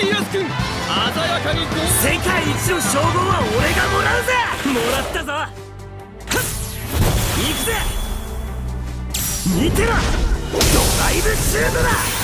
ティス君鮮やかに世界一の称号は俺がもらうぜ。もらったぞ。行くぜ。見てろ。ドライブシュートだ。